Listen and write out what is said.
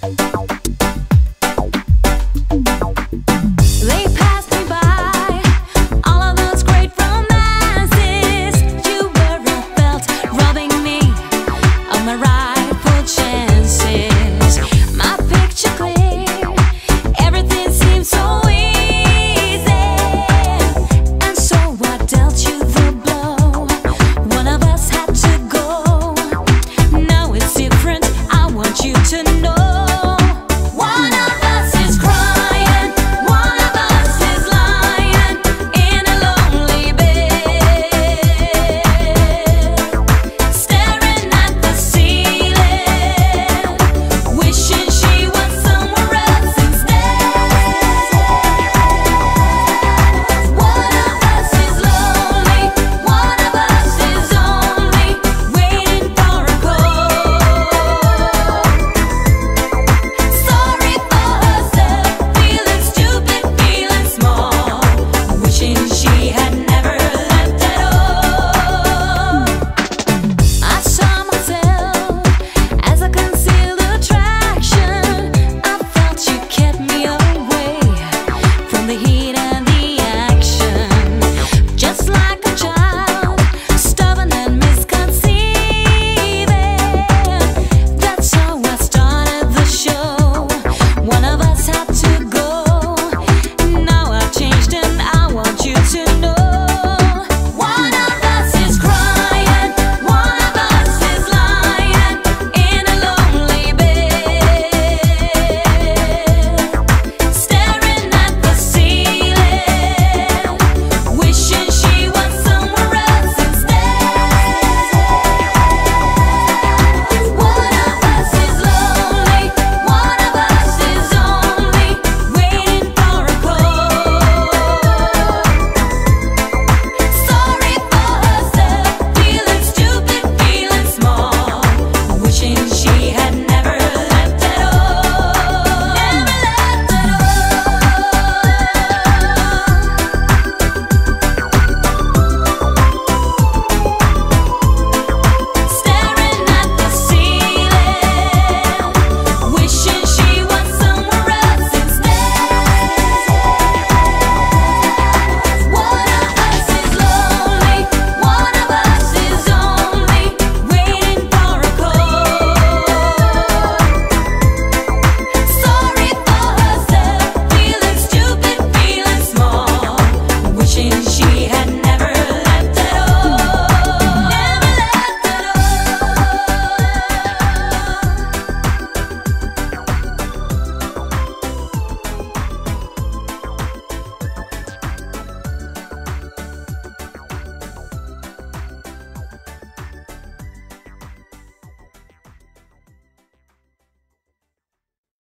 Bye.